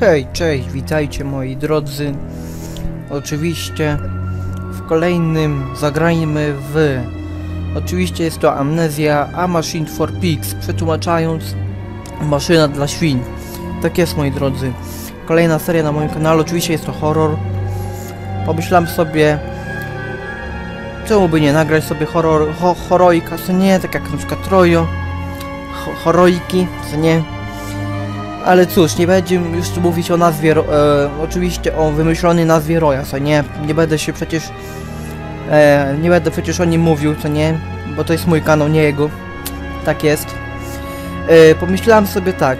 Hej, cześć, witajcie moi drodzy. Oczywiście w kolejnym zagrajmy w... Oczywiście jest to Amnezja A Machine for Pigs, przetłumaczając maszyna dla świń. Tak jest moi drodzy. Kolejna seria na moim kanale, oczywiście jest to horror. Pomyślałem sobie, czemu by nie nagrać sobie horror, ho, horroika, co nie, tak jak na przykład Trojo, ho, horroiki, co nie. Ale cóż, nie będziemy już mówić o nazwie, e, oczywiście o wymyślonej nazwie Roya, co nie, nie będę się przecież, e, nie będę przecież o nim mówił, co nie, bo to jest mój kanał, nie jego, tak jest. E, pomyślałem sobie tak,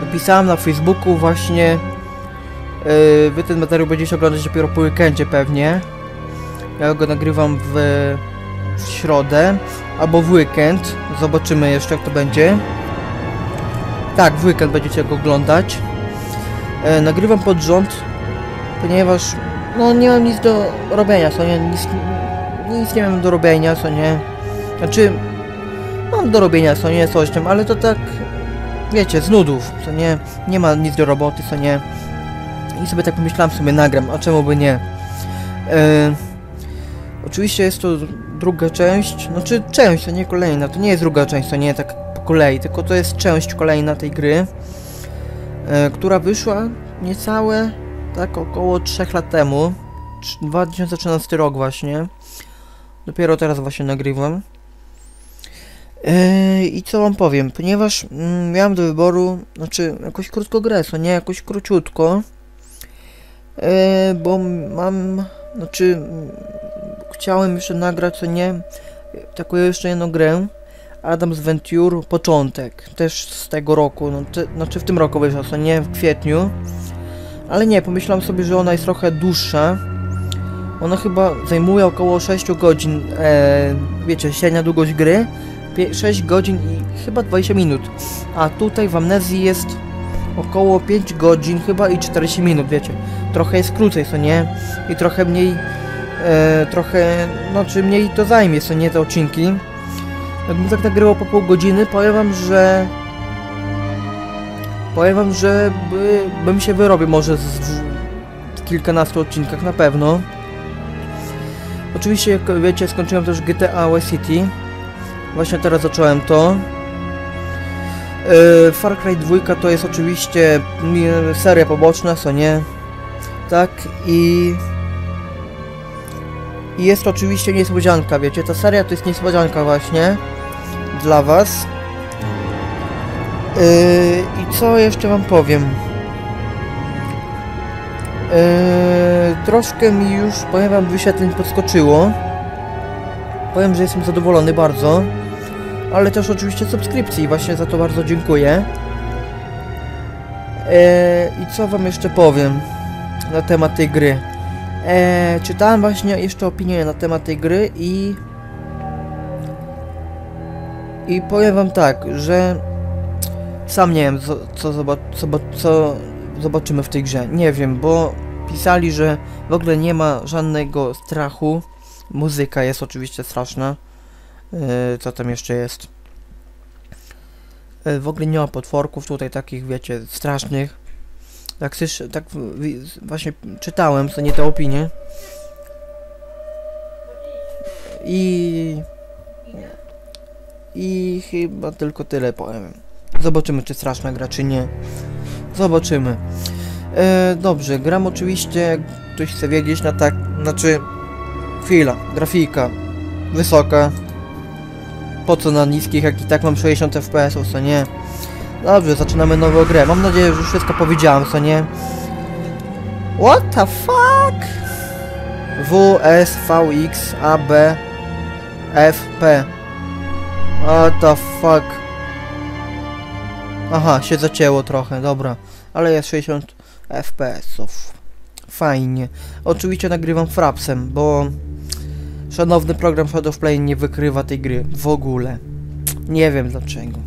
napisałem na Facebooku właśnie, e, wy ten materiał będziecie oglądać dopiero po weekendzie pewnie, ja go nagrywam w, w środę, albo w weekend, zobaczymy jeszcze jak to będzie. Tak, w weekend będziecie go oglądać. E, nagrywam pod rząd, ponieważ no nie mam nic do robienia, co nie, nic, nic nie mam do robienia, co nie. Znaczy, mam do robienia, co nie, coś tam, ale to tak, wiecie, z nudów, co nie, nie ma nic do roboty, co nie. I sobie tak pomyślałem, sobie nagram, a czemu by nie. E, oczywiście jest to druga część, znaczy część, a nie kolejna, to nie jest druga część, to nie tak kolei, tylko to jest część kolejna tej gry, e, która wyszła niecałe, tak około 3 lat temu, Trz- 2013 rok właśnie, dopiero teraz właśnie nagrywam. E, I co wam powiem, ponieważ mm, miałem do wyboru, znaczy jakoś krótko grę, co nie jakoś króciutko, e, bo mam, znaczy chciałem jeszcze nagrać, co nie, taką jeszcze jedną grę, Adams Venture, początek, też z tego roku, no, te, znaczy w tym roku wyszła, co nie, w kwietniu, ale nie, pomyślałem sobie, że ona jest trochę dłuższa, ona chyba zajmuje około 6 godzin, e, wiecie, średnia długość gry, Pie- 6 godzin i chyba 20 minut, a tutaj w Amnezji jest około 5 godzin chyba i 40 minut, wiecie, trochę jest krócej, co nie, i trochę mniej, e, trochę, no czy mniej to zajmie, co nie, te odcinki. Jakbym tak nagrywał po pół godziny, powiem wam, że... Powiem wam, że by, bym się wyrobił może z, w, kilkunastu odcinkach na pewno. Oczywiście, jak wiecie, skończyłem też GTA Vice City. Właśnie teraz zacząłem to. Yy, Far Cry 2 to jest oczywiście seria poboczna, co nie? Tak, i... I jest oczywiście niespodzianka, wiecie, ta seria to jest niespodzianka właśnie dla was. Yy, I co jeszcze wam powiem? Yy, troszkę mi już, powiem wam, wyświetleń podskoczyło. Powiem, że jestem zadowolony bardzo. Ale też oczywiście subskrypcji, właśnie za to bardzo dziękuję. Yy, I co wam jeszcze powiem na temat tej gry? Eee, czytałem właśnie jeszcze opinię na temat tej gry i... I powiem wam tak, że... Sam nie wiem, co, co, zobac co, zobaczymy w tej grze. Nie wiem, bo pisali, że w ogóle nie ma żadnego strachu. Muzyka jest oczywiście straszna. Eee, co tam jeszcze jest? Eee, w ogóle nie ma potworków tutaj takich, wiecie, strasznych. Tak, tak właśnie czytałem, co nie te opinie. I... I chyba tylko tyle powiem. Zobaczymy, czy straszna gra, czy nie. Zobaczymy. E, dobrze, gram oczywiście, jak ktoś chce wiedzieć, na tak... Znaczy... Chwila, grafika. Wysoka. Po co na niskich, jak i tak mam 60 fps, co nie? Dobrze, zaczynamy nową grę. Mam nadzieję, że już wszystko powiedziałem, co nie? What the fuck? W, S, V, X, A, B, F, P. What the fuck? Aha, się zacięło trochę, dobra. Ale jest 60 FPS-ów. Fajnie. Oczywiście nagrywam frapsem, bo szanowny program Shadow Play nie wykrywa tej gry w ogóle. Nie wiem dlaczego.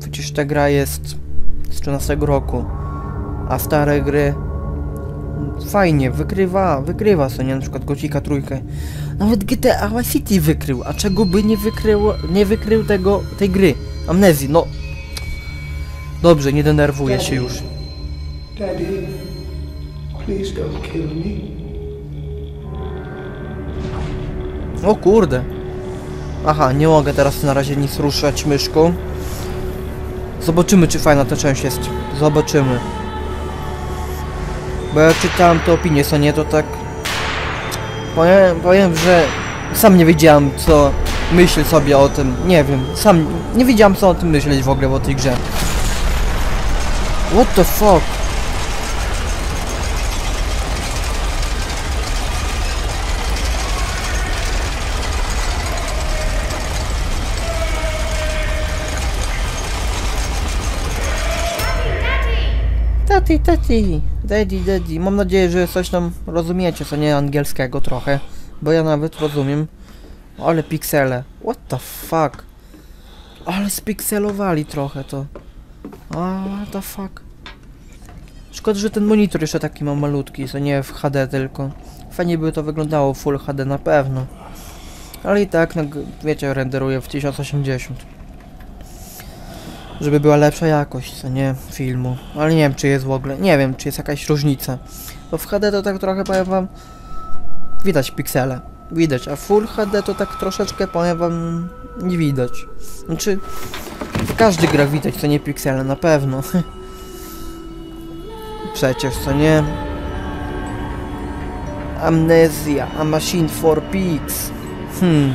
Przecież ta gra jest z 13 roku, a stare gry fajnie, wykrywa, wykrywa sobie, na przykład Gothica trójkę. Nawet GTA City wykrył, a czego by nie wykrył, nie wykrył tego, tej gry? Amnezji, no. Dobrze, nie denerwuję się już. Daddy, please don't kill me. O kurde. Aha, nie mogę teraz na razie nic ruszać myszką. Zobaczymy, czy fajna ta część jest. Zobaczymy. Bo jak czytałem te opinie, co nie, to tak... Powiem, powiem, że sam nie wiedziałem, co myśleć sobie o tym. Nie wiem, sam nie wiedziałem, co o tym myśleć w ogóle o tej grze. What the fuck? Tati, tati, daddy, daddy. Mam nadzieję, że coś tam rozumiecie, co nie angielskiego trochę. Bo ja nawet rozumiem. Ale piksele. What the fuck? Ale spikselowali trochę to. A, what the fuck? Szkoda, że ten monitor jeszcze taki ma malutki, co nie w HD tylko. Fajnie by to wyglądało Full HD na pewno. Ale i tak, no, wiecie, renderuję w 1080 żeby była lepsza jakość, co nie, filmu. Ale nie wiem, czy jest w ogóle, nie wiem, czy jest jakaś różnica. Bo w HD to tak trochę, powiem wam, widać piksele. Widać, a Full HD to tak troszeczkę, powiem wam, nie widać. Znaczy, w każdych grach widać, co nie piksele, na pewno. Przecież, co nie? Amnesia, a Machine for Pigs. Hmm.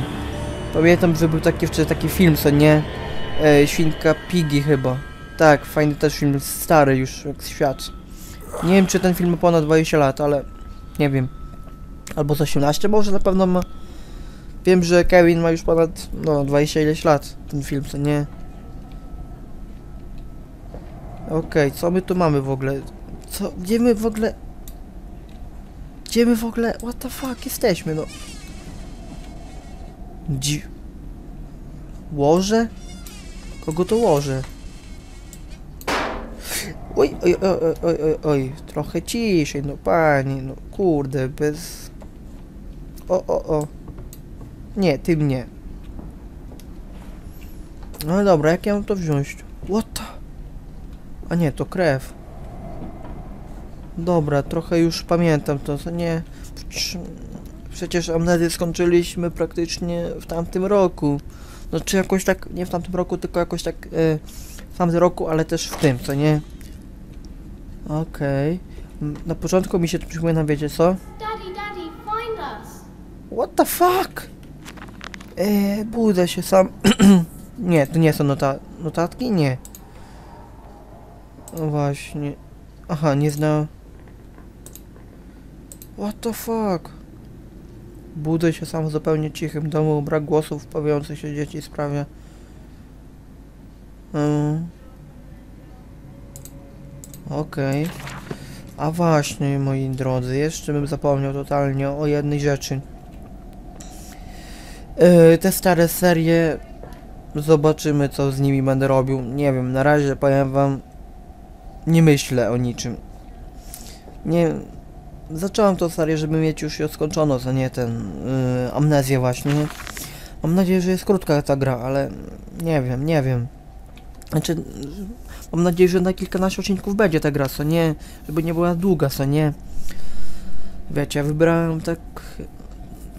Pamiętam, że był taki wtedy taki film, co nie? E, Świnka Piggy chyba. Tak, fajny też film, stary już jak świat. Nie wiem czy ten film ma ponad 20 lat, ale nie wiem. Albo z 18 może na pewno ma. Wiem, że Kevin ma już ponad no 20 ileś lat ten film, co nie? Okej, co my tu mamy w ogóle? Co, gdzie my w ogóle... Gdzie my w ogóle... What the fuck jesteśmy, no? Dzi... Łoże? Kogo to łoże? Oj, oj, oj, oj, oj, oj, trochę ciszej, no panie, no kurde, bez... O, o, o. Nie, ty mnie. No dobra, jak ja mam to wziąć? What the... A nie, to krew. Dobra, trochę już pamiętam to, nie... Prze- Przecież amnezję skończyliśmy praktycznie w tamtym roku. No czy jakoś tak, nie w tamtym roku, tylko jakoś tak e, w tamtym roku, ale też w tym, co nie? Okej. M, Na początku mi się to przypomina, wiecie co? Daddy, Daddy, find us. What the fuck? Eee, budzę się sam. nie, to nie są nota notatki? Nie. No właśnie. Aha, nie zna. What the fuck? Budzę się sam w zupełnie cichym domu, brak głosów bawiących się dzieci sprawia. Mm. Okej. A właśnie, moi drodzy, jeszcze bym zapomniał totalnie o jednej rzeczy. Yy, te stare serie, zobaczymy co z nimi będę robił. Nie wiem, na razie powiem wam, nie myślę o niczym. Nie, zacząłem tą serię, żeby mieć już ją skończoną, co nie ten, yy, amnezję właśnie. Mam nadzieję, że jest krótka ta gra, ale nie wiem, nie wiem. Znaczy, mam nadzieję, że na kilkanaście odcinków będzie ta gra, co nie, żeby nie była długa, co nie. Wiecie, ja wybrałem tak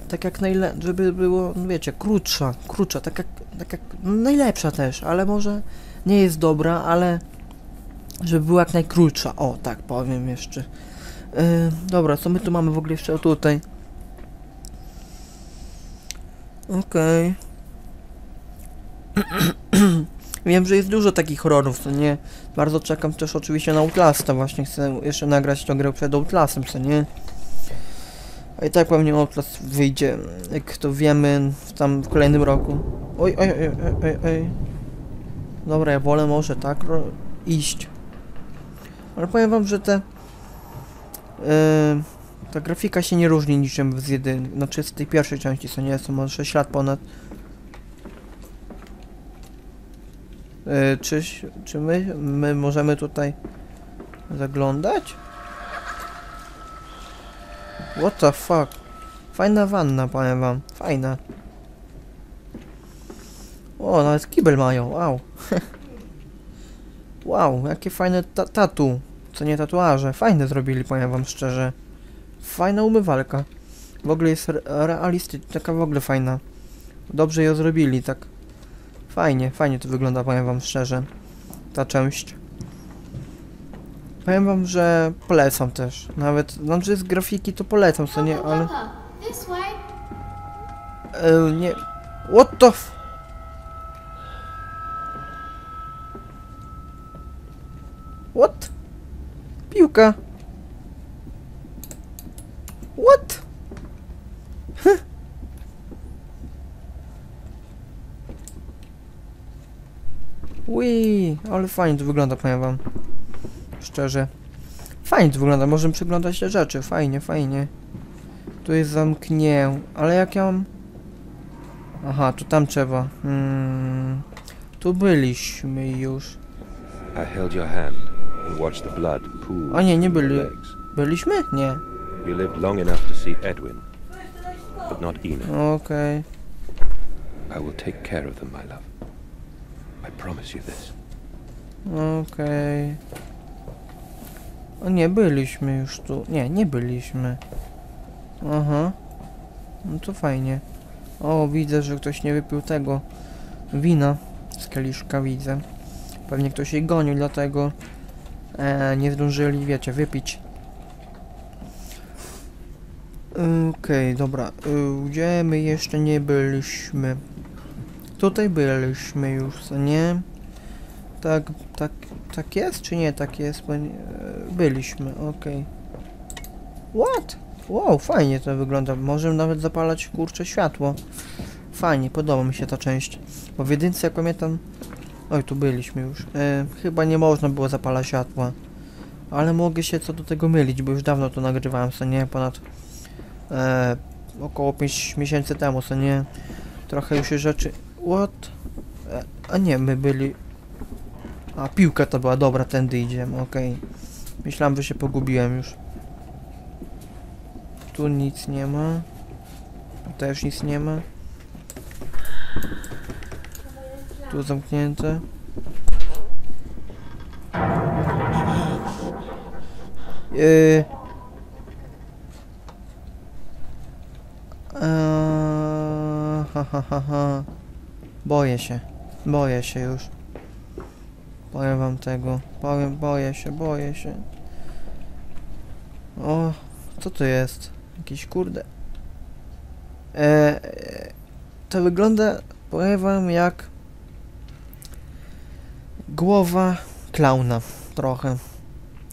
tak jak najlepsza, żeby było, no wiecie, krótsza, krótsza, tak jak, tak jak no najlepsza też, ale może nie jest dobra, ale żeby była jak najkrótsza, o tak powiem jeszcze. Yy, dobra, co my tu mamy w ogóle jeszcze tutaj? Okej. Wiem, że jest dużo takich horrorów, co nie? Bardzo czekam też oczywiście na Outlasta, właśnie chcę jeszcze nagrać tę grę przed Outlastem, co nie? A i tak pewnie Outlast wyjdzie, jak to wiemy, w tam w kolejnym roku. Oj, oj, oj, oj, oj. Dobra, ja wolę może tak iść. Ale powiem wam, że te... Yy, ta grafika się nie różni niczym z jedyn... Znaczy z tej pierwszej części, co nie jest, może 6 lat ponad. Yy, czy, czy my, my możemy tutaj zaglądać? What the fuck? Fajna wanna, powiem wam. Fajna. O, nawet kibel mają, wow. wow, jakie fajne ta tatu. Co nie tatuaże. Fajne zrobili, powiem wam szczerze. Fajna umywalka. W ogóle jest re realistyczna, taka w ogóle fajna. Dobrze ją zrobili, tak. Fajnie, fajnie to wygląda, powiem wam szczerze. Ta część. Powiem wam, że polecam też. Nawet, znaczy z grafiki to polecam, co nie, ale... E, nie... What the f... What? Piłka. What? Heh. Ui, ale fajnie to wygląda, powiem wam. Szczerze. Fajnie to wygląda, możemy przeglądać te rzeczy, fajnie, fajnie. Tu jest zamknię, ale jak ja mam... Aha, tu tam trzeba. Hmm. Tu byliśmy już. I held your hand O nie, nie byli. Byliśmy? Nie. Okej. I will take care of them, my love. I promise you this. Okej. O nie, byliśmy już tu. Nie, nie byliśmy. Aha. No to fajnie. O, widzę, że ktoś nie wypił tego wina z kieliszka, widzę. Pewnie ktoś jej gonił, dlatego e, nie zdążyli, wiecie, wypić. Okej, dobra. Y, Gdzie my jeszcze nie byliśmy? Tutaj byliśmy już, nie? Tak, tak, tak jest, czy nie tak jest? E, byliśmy, okej. What? Wow, fajnie to wygląda. Możemy nawet zapalać kurcze światło. Fajnie, podoba mi się ta część. Bo w jedynce, jak pamiętam... Oj, tu byliśmy już. E, chyba nie można było zapalać światła. Ale mogę się co do tego mylić, bo już dawno to nagrywałem, co nie? Ponad... E, około 5 miesięcy temu, co nie? Trochę już się rzeczy... What? E, a nie, my byli... A, piłka to była, dobra, tędy idziemy, okej. Myślałem, że się pogubiłem już. Tu nic nie ma. Też nic nie ma. Tu zamknięte. Yy. Eee, ha, ha, ha, ha. Boję się. Boję się już. Powiem wam tego. Powiem, boję się, boję się. O, co to jest? Jakiś kurde. E, to wygląda, powiem wam, jak głowa klauna. Trochę.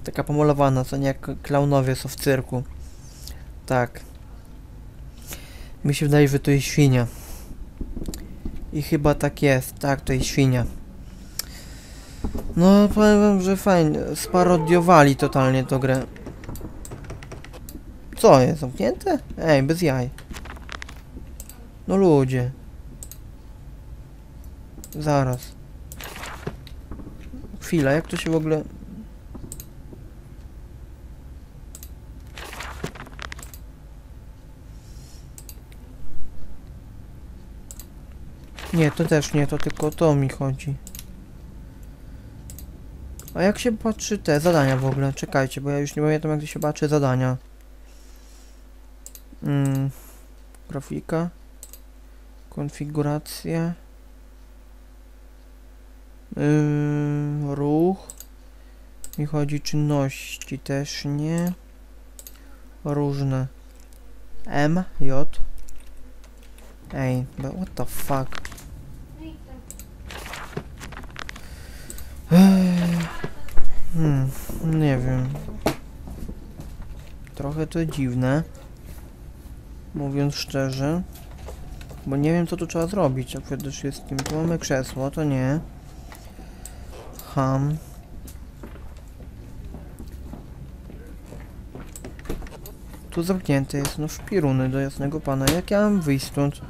Taka pomalowana, co nie jak klaunowie są w cyrku. Tak. Mi się wydaje, że to jest świnia. I chyba tak jest. Tak, to jest świnia. No, powiem wam, że fajnie. Sparodiowali totalnie tą grę. Co jest? Zamknięte? Ej, bez jaj. No ludzie. Zaraz. Chwila, jak to się w ogóle... Nie, to też nie, to tylko to mi chodzi. A jak się patrzy te zadania w ogóle? Czekajcie, bo ja już nie pamiętam jak się patrzy zadania. Mm, grafika. Konfiguracja. Yy, ruch. Mi chodzi czynności też nie. Różne. M, J. Ej, but what the fuck? Hmm, nie wiem. Trochę to dziwne. Mówiąc szczerze. Bo nie wiem co tu trzeba zrobić, jak przede wszystkim. Tu mamy krzesło, to nie. Ham. Tu zamknięte jest, no szpiruny do jasnego pana. Jak ja mam wyjść stąd?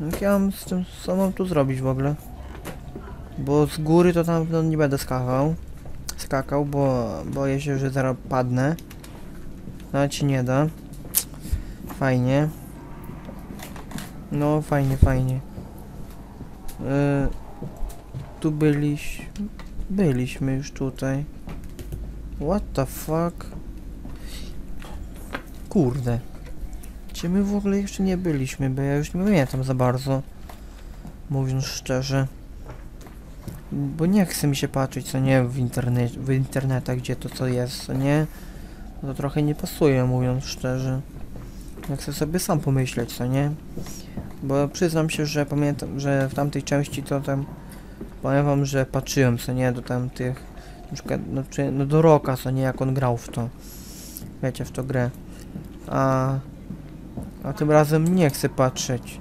Jak ja mam z tym, co mam tu zrobić w ogóle? Bo z góry to tam no, nie będę skakał. Skakał, bo boję się, że zaraz padnę. Nawet się nie da. Fajnie. No, fajnie, fajnie. Yy, tu byliśmy... Byliśmy już tutaj. What the fuck? Kurde. Czy my w ogóle jeszcze nie byliśmy, bo ja już nie pamiętam za bardzo. Mówiąc szczerze. Bo nie chce mi się patrzeć, co nie, w, internet, w internetach, gdzie to co jest, co nie. To trochę nie pasuje, mówiąc szczerze. Ja chcę sobie sam pomyśleć, co nie. Bo przyznam się, że pamiętam, że w tamtej części to tam... Powiem wam, że patrzyłem, co nie, do tamtych... Na przykład, no, czy, no do Roka, co nie, jak on grał w to. Wiecie, w to grę. A... A tym razem nie chcę patrzeć.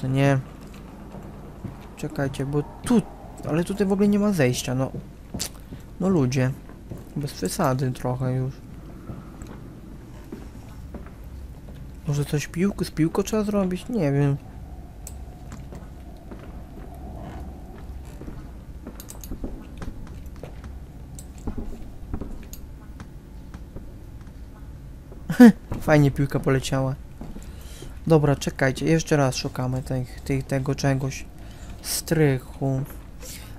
Co nie. Czekajcie, bo tu... Ale tutaj w ogóle nie ma zejścia, no. No ludzie. Bez przesady trochę już. Może coś piłku, z piłką trzeba zrobić? Nie wiem. Fajnie piłka poleciała. Dobra, czekajcie, jeszcze raz szukamy tych, tych, tego czegoś. Strychu.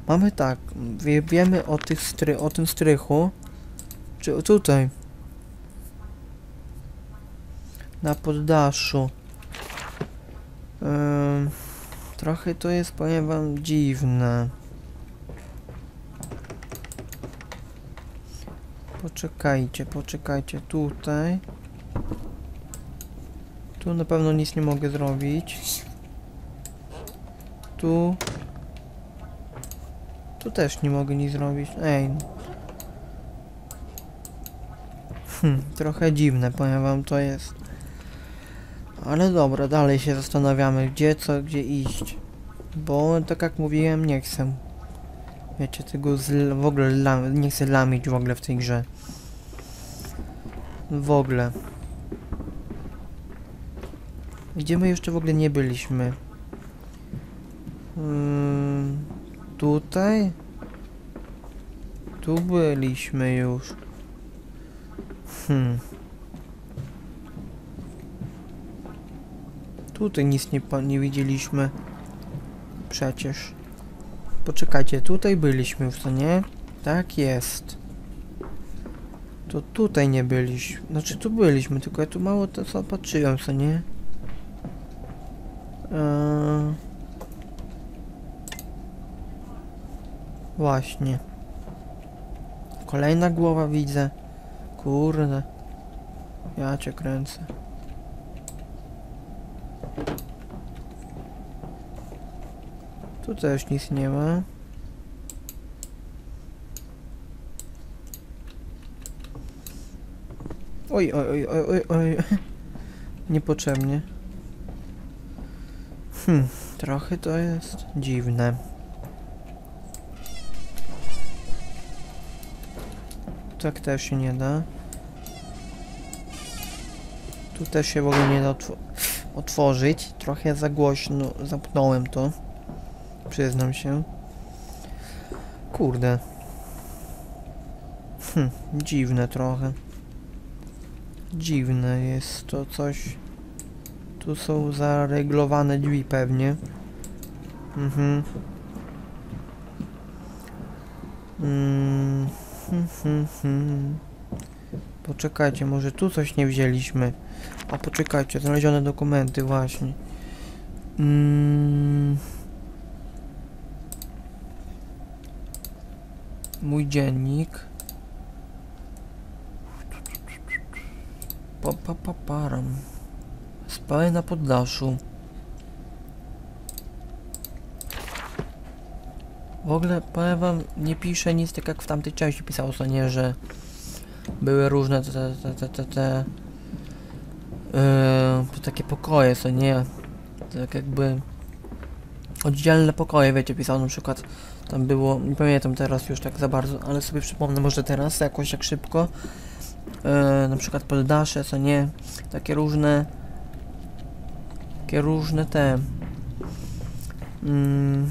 Mamy tak, wie, wiemy o, tych stry, o tym strychu. Czy tutaj? Na poddaszu. Ym, trochę to jest, powiem wam, dziwne. Poczekajcie, poczekajcie, tutaj. Tu na pewno nic nie mogę zrobić. Tu. Tu też nie mogę nic zrobić. Ej. Hm, trochę dziwne, powiem wam, to jest. Ale dobra, dalej się zastanawiamy, gdzie co, gdzie iść. Bo tak jak mówiłem, nie chcę. Wiecie, tego w ogóle nie chcę lamić w ogóle w tej grze. W ogóle. Gdzie my jeszcze w ogóle nie byliśmy? Mm, tutaj? Tu byliśmy już. Hmm. Tutaj nic nie, nie widzieliśmy. Przecież. Poczekajcie, tutaj byliśmy już, co nie? Tak jest. To tutaj nie byliśmy. Znaczy tu byliśmy, tylko ja tu mało to co patrzyłem, co nie? Eee... Właśnie. Kolejna głowa widzę. Kurde. Ja cię kręcę. Tu też nic nie ma. Oj, oj, oj, oj, oj, oj. Niepotrzebnie. Hm, trochę to jest dziwne. Tak też się nie da. Tu też się w ogóle nie da otw otworzyć. Trochę za głośno zamknąłem to. Przyznam się. Kurde. Hm, dziwne trochę. Dziwne jest to coś. Tu są zareglowane drzwi pewnie. Mhm. Mm, hmm, hmm, hmm. Poczekajcie, może tu coś nie wzięliśmy. A poczekajcie, znalezione dokumenty właśnie. Mm. Mój dziennik. Pa, pa, pa, param. Spałem na poddaszu. W ogóle powiem wam, nie piszę nic tak jak w tamtej części pisało co nie, że były różne te, te, te, te, te yy, takie pokoje, co nie, tak jakby oddzielne pokoje, wiecie, pisało na przykład, tam było, nie pamiętam teraz już tak za bardzo, ale sobie przypomnę może teraz, jakoś tak szybko, yy, na przykład poddasze, co nie, takie różne, takie różne te, mm,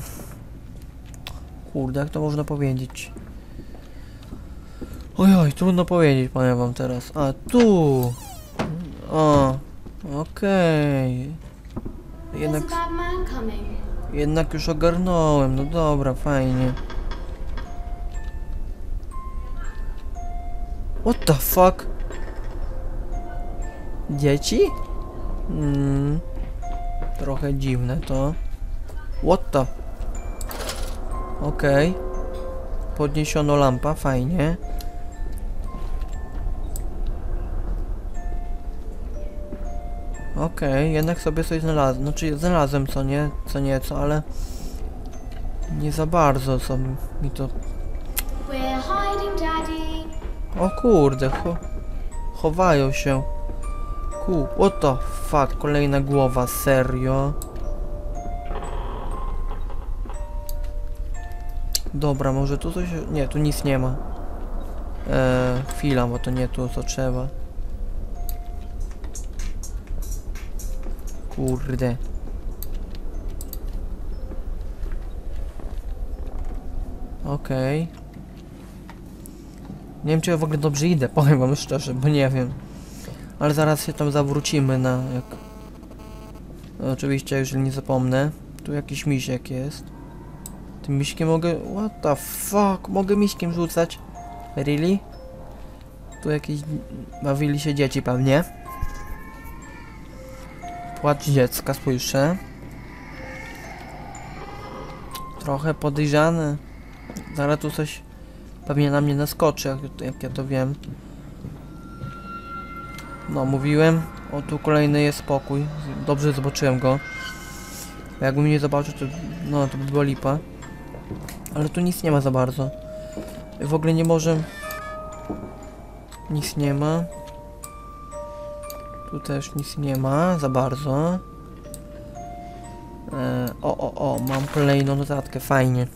kurde, jak to można powiedzieć, Oj, oj, trudno powiedzieć, powiem wam teraz. A, tu! O, okej. Jednak, man coming. jednak już ogarnąłem, no dobra, fajnie. What the fuck? Dzieci? Mm, trochę dziwne to. What the? Okej. Podniesiono lampa, fajnie. Okej, jednak sobie coś znalazłem. Znaczy znalazłem co nie, co nieco, ale nie za bardzo co mi to. O kurde, cho chowają się. Ku, what the fuck, kolejna głowa, serio? Dobra, może tu coś... Nie, tu nic nie ma. Eee, chwila, bo to nie tu, co trzeba. Kurde. Okej. Nie wiem, czy ja w ogóle dobrze idę, powiem wam szczerze, bo nie wiem. Ale zaraz się tam zawrócimy na jak... Oczywiście, jeżeli nie zapomnę. Tu jakiś misiek jest. Tym miśkiem mogę... What the fuck? Mogę miśkiem rzucać? Really? Tu jakieś... Bawili się dzieci pewnie. Płacz dziecka, spójrzcie. Trochę podejrzane. Zaraz tu coś pewnie na mnie naskoczy, jak, jak ja to wiem. No, mówiłem. O, tu kolejny jest spokój. Dobrze zobaczyłem go. Jakbym nie zobaczył, to... No, to by była lipa. Ale tu nic nie ma za bardzo. W ogóle nie może... Nic nie ma. Tu też nic nie ma za bardzo. E, o, o, o, mam kolejną notatkę, fajnie.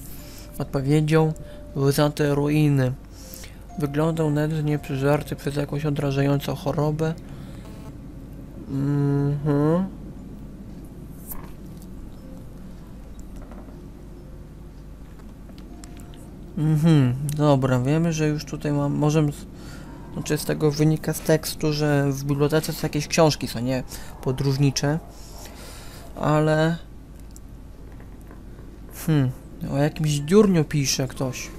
Odpowiedzią łzate ruiny. Wyglądał nędznie przeżarty przez jakąś odrażającą chorobę. Mhm. Mhm, dobra, wiemy, że już tutaj mam, możemy, znaczy z tego wynika z tekstu, że w bibliotece są jakieś książki, są nie podróżnicze, ale, hmm, o jakimś dziurniu pisze ktoś.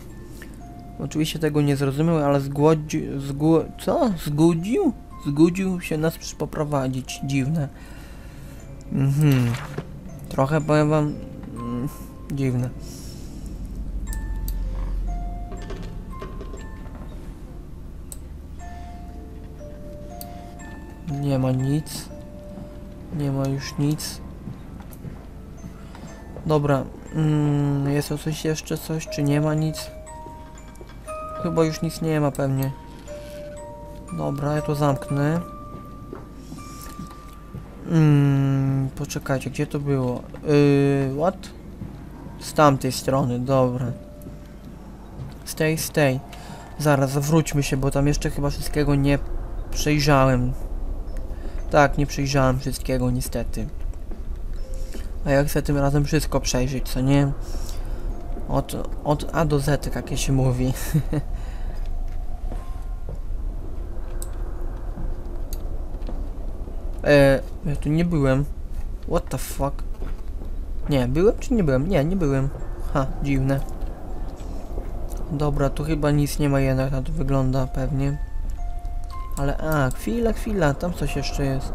Oczywiście tego nie zrozumiał, ale zgłodził, zgło, co? Zgudził? Zgudził się nas poprowadzić, dziwne. Mhm, trochę powiem wam, mm, dziwne. Nie ma nic. Nie ma już nic. Dobra. Mm, jest tu coś jeszcze, coś, czy nie ma nic? Chyba już nic nie ma pewnie. Dobra, ja to zamknę. Mm, poczekajcie, gdzie to było? Yy, what? Z tamtej strony, dobra. Stay, stay. Zaraz, zawróćmy się, bo tam jeszcze chyba wszystkiego nie przejrzałem. Tak, nie przejrzałem wszystkiego niestety. A ja chcę tym razem wszystko przejrzeć, co nie? Od, od A do Z, jak się mówi. e, ja tu nie byłem. What the fuck? Nie, byłem czy nie byłem? Nie, nie byłem. Ha, dziwne. Dobra, tu chyba nic nie ma jednak, na to wygląda pewnie. Ale a, chwila, chwila, tam coś jeszcze jest.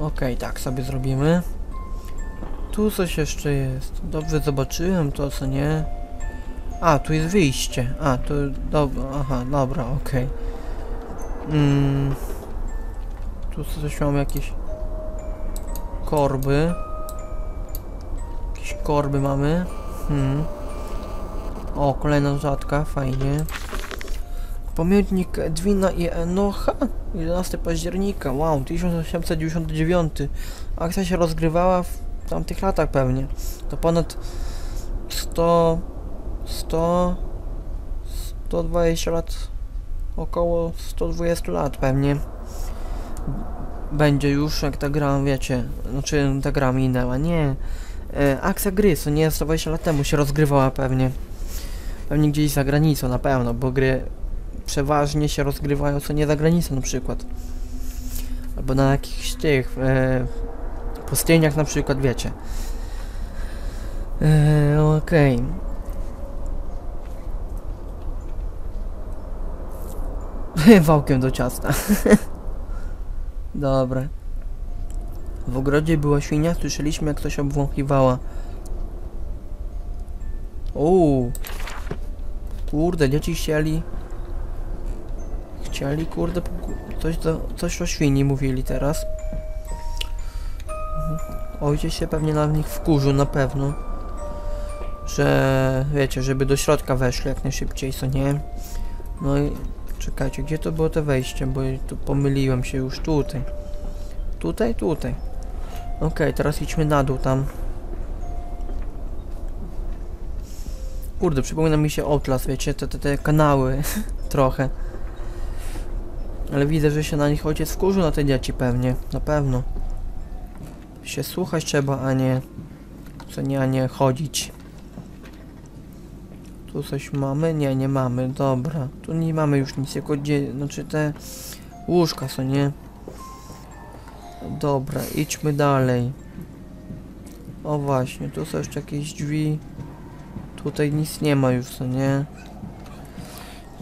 Okej, tak sobie zrobimy. Tu coś jeszcze jest. Dobrze zobaczyłem to, co nie. A, tu jest wyjście. A, tu... Dobra, aha, dobra, okej. Mm, tu coś mam jakieś... Korby. Jakieś korby mamy. Hmm. O, kolejna notatka, fajnie. Pamiętnik Edwina i Enocha, 11 października, wow, 1899. Akcja się rozgrywała w tamtych latach pewnie. To ponad 100, 100, 120 lat, około 120 lat pewnie. Będzie już, jak ta gra, wiecie, znaczy ta gra minęła, nie. E, akcja gry, co nie 120 lat temu się rozgrywała pewnie. Pewnie gdzieś za granicą na pewno, bo gry przeważnie się rozgrywają co nie za granicą na przykład. Albo na jakichś tych e, pustyniach na przykład, wiecie. E, Okej. Wałkiem do ciasta. Dobra. W ogrodzie była świnia, słyszeliśmy jak ktoś obwąchiwała. Uuu. Kurde, dzieci chcieli... Chcieli, kurde, coś, do, coś o świni mówili teraz. Ojciec się pewnie na nich wkurzył, na pewno. Że, wiecie, żeby do środka weszli jak najszybciej, co nie? No i czekajcie, gdzie to było to wejście, bo tu pomyliłem się już tutaj. Tutaj, tutaj. Okej, teraz idźmy na dół tam. Kurde, przypomina mi się Outlast, wiecie, te, te, te kanały trochę. Ale widzę, że się na nich ojciec wkurzył na te dzieci pewnie, na pewno. Się słuchać trzeba, a nie... Co nie, a nie chodzić. Tu coś mamy? Nie, nie mamy, dobra. Tu nie mamy już nic, jako dzie... Znaczy te... Łóżka są, nie? Dobra, idźmy dalej. O właśnie, tu są jeszcze jakieś drzwi. Tutaj nic nie ma już, co nie?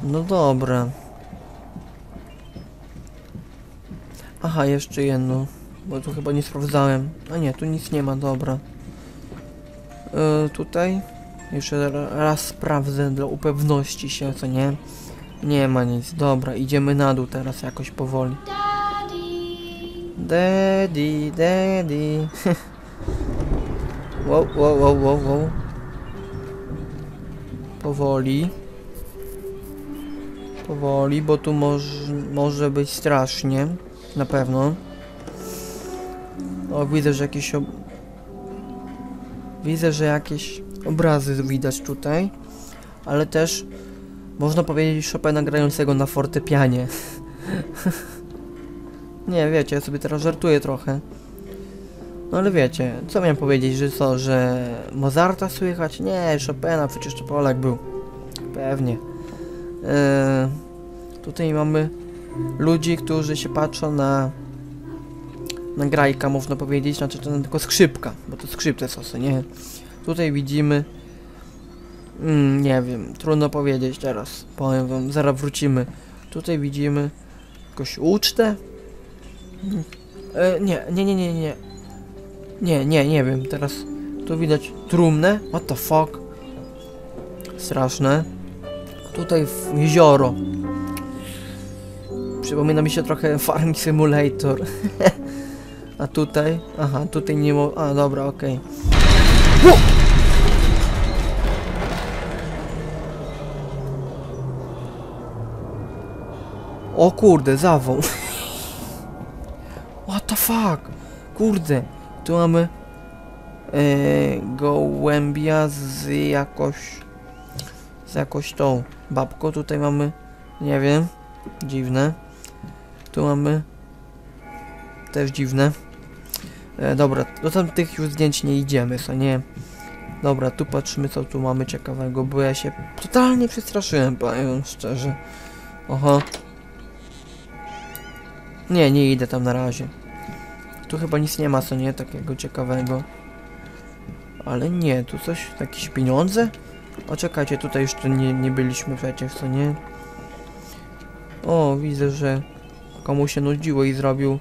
No dobra. Aha, jeszcze jedno. Bo tu chyba nie sprawdzałem. A nie, tu nic nie ma, dobra. Yy, tutaj? Jeszcze ra- raz sprawdzę dla upewności się, co nie? Nie ma nic, dobra, idziemy na dół teraz jakoś powoli. Daddy, daddy. wow, wow, wow, wow, wow. Powoli. Powoli, bo tu moż, może być strasznie. Na pewno. O, widzę, że jakieś... Ob... Widzę, że jakieś obrazy widać tutaj. Ale też można powiedzieć Chopina grającego na fortepianie. Nie, wiecie, ja sobie teraz żartuję trochę. No ale wiecie, co miałem powiedzieć, że co, że Mozarta słychać? Nie, Chopina, przecież to Polak był. Pewnie. Eee, tutaj mamy ludzi, którzy się patrzą na na grajka, można powiedzieć, znaczy to tylko skrzypka, bo to skrzypce są, nie? Tutaj widzimy mm, nie wiem, trudno powiedzieć teraz, powiem wam, zaraz wrócimy. Tutaj widzimy jakąś ucztę, E, nie, nie, nie, nie, nie. Nie, nie, nie wiem. Teraz tu widać trumnę. What the fuck? Straszne. Tutaj w jezioro. Przypomina mi się trochę Farming Simulator. A tutaj? Aha, tutaj nie ma... A, dobra, okej. Ło! O kurde, zawał. What the fuck? Kurde, tu mamy e, gołębia z jakoś z jakoś tą babką. Tutaj mamy, nie wiem, dziwne. Tu mamy też dziwne. E, dobra, do tamtych już zdjęć nie idziemy, co nie? Dobra, tu patrzymy co tu mamy ciekawego, bo ja się totalnie przestraszyłem, powiem szczerze. Oho. Nie, nie idę tam na razie. Tu chyba nic nie ma, co nie, takiego ciekawego. Ale nie, tu coś, jakieś pieniądze? O, czekajcie, tutaj jeszcze nie, nie byliśmy przecież, co nie? O, widzę, że komu się nudziło i zrobił...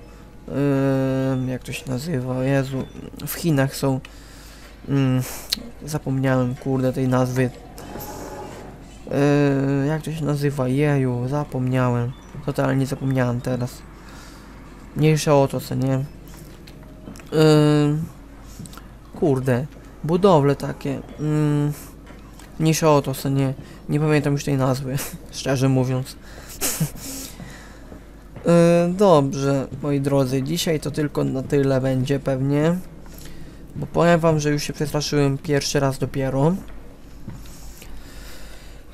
Yy, jak to się nazywa? Jezu, w Chinach są... Mm, zapomniałem, kurde, tej nazwy. Yy, jak to się nazywa? Jeju, zapomniałem. Totalnie zapomniałem teraz. Mniejsza o to, co nie? Yy, kurde, budowle takie. Yy, mniejsza o to, co nie? Nie pamiętam już tej nazwy, szczerze mówiąc. Yy, dobrze, moi drodzy, dzisiaj to tylko na tyle będzie pewnie. Bo powiem wam, że już się przestraszyłem pierwszy raz dopiero.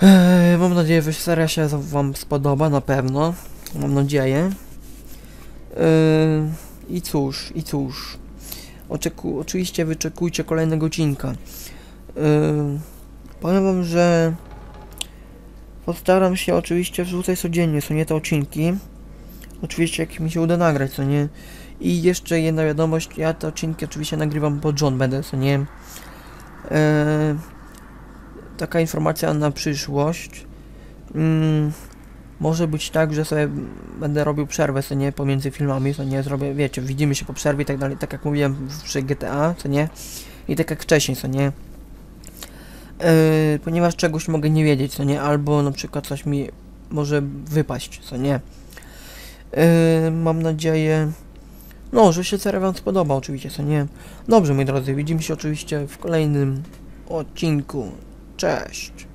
Yy, mam nadzieję, że seria się wam spodoba, na pewno. Mam nadzieję. Yy, I cóż, i cóż. Oczeku oczywiście wyczekujcie kolejnego odcinka. Powiem wam, że postaram się oczywiście wrzucać codziennie, co nie te odcinki. Oczywiście jak mi się uda nagrać, co nie. I jeszcze jedna wiadomość, ja te odcinki oczywiście nagrywam pod rząd będę, co nie. Yy, taka informacja na przyszłość. Mm, może być tak, że sobie będę robił przerwę, co nie, pomiędzy filmami, co nie, zrobię, wiecie, widzimy się po przerwie i tak dalej, tak jak mówiłem przy GTA, co nie, i tak jak wcześniej, co nie. Yy, ponieważ czegoś mogę nie wiedzieć, co nie, albo na przykład coś mi może wypaść, co nie. Yy, mam nadzieję, no, że się seria wam spodoba oczywiście, co nie. Dobrze, moi drodzy, widzimy się oczywiście w kolejnym odcinku. Cześć!